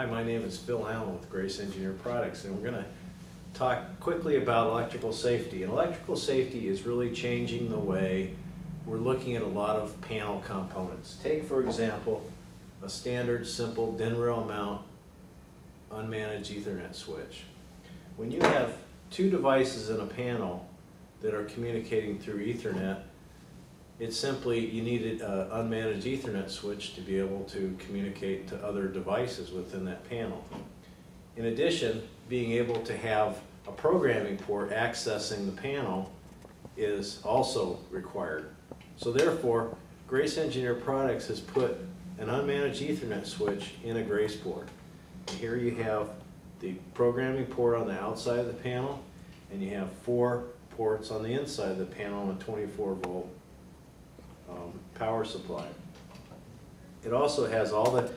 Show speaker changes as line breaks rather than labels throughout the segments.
Hi, my name is Phil Allen with Grace Engineered Products, and we're going to talk quickly about electrical safety. And electrical safety is really changing the way we're looking at a lot of panel components. Take, for example, a standard, simple DIN rail mount unmanaged Ethernet switch. When you have two devices in a panel that are communicating through Ethernet, it's simply, you need an unmanaged Ethernet switch to be able to communicate to other devices within that panel. In addition, being able to have a programming port accessing the panel is also required. So therefore, Grace Engineered Products has put an unmanaged Ethernet switch in a Graceport. Here you have the programming port on the outside of the panel, and you have four ports on the inside of the panel on a 24 volt um, power supply. It also has all the,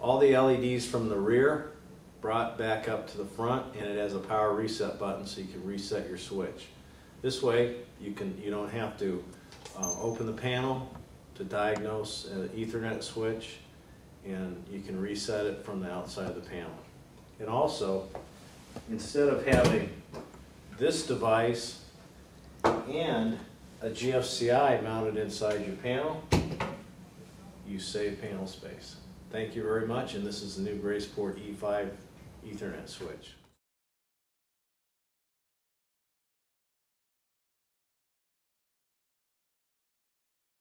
all the LEDs from the rear brought back up to the front, and it has a power reset button so you can reset your switch. This way, you can you don't have to uh, open the panel to diagnose an Ethernet switch, and you can reset it from the outside of the panel. And also, instead of having this device and a GFCI mounted inside your panel, you save panel space. Thank you very much, and this is the new Graceport E5 Ethernet switch.